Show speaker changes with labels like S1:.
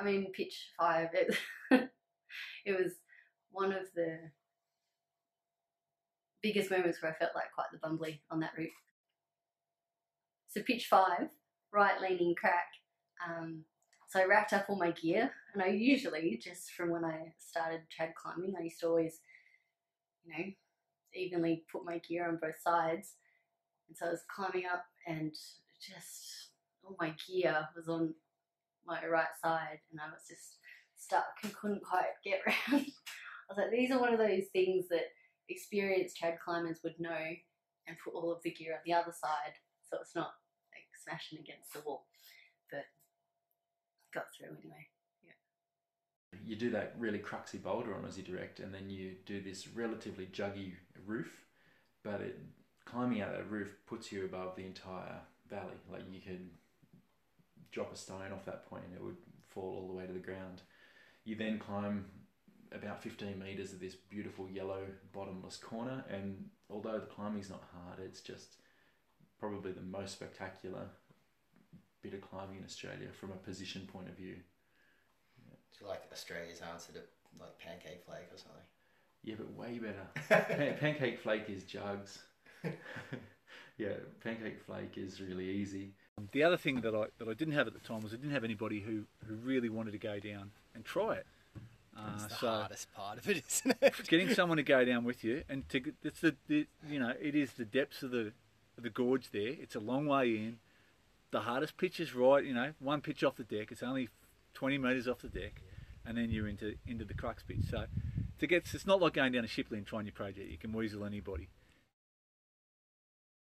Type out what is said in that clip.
S1: I mean, pitch five. It, it was one of the biggest moments where I felt like quite the bumbly on that route. So pitch five, right leaning crack. Um, so I racked up all my gear, and I usually just from when I started trad climbing, I used to always, you know, evenly put my gear on both sides. And so I was climbing up, and just all my gear was on my right side, and I was just stuck and couldn't quite get around. I was like, these are one of those things that experienced trad climbers would know and put all of the gear on the other side so it's not like smashing against the wall. But got through anyway. Yeah.
S2: You do that really cruxy boulder on Aussie Direct, and then you do this relatively juggy roof, but it climbing out that roof puts you above the entire valley. Like you could drop a stone off that point and it would fall all the way to the ground. You then climb about 15 meters of this beautiful yellow bottomless corner, and although the climbing's not hard, it's just probably the most spectacular bit of climbing in Australia from a position point of view.
S3: Do you like Australia's answer to like Pancake Flake or something?
S2: Yeah, but way better. Pan- pancake Flake is jugs. yeah, Pancake Flake is really easy.
S4: The other thing that I that I didn't have at the time was I didn't have anybody who, who really wanted to go down and try it. Uh,
S3: That's the
S4: so
S3: hardest part of it, isn't it?
S4: getting someone to go down with you and to it's the, the you know it is the depths of the of the gorge there. It's a long way in. The hardest pitch is right, you know, one pitch off the deck. It's only 20 metres off the deck, and then you're into into the crux pitch. So to get it's not like going down a Shipley and trying your project. You can weasel anybody.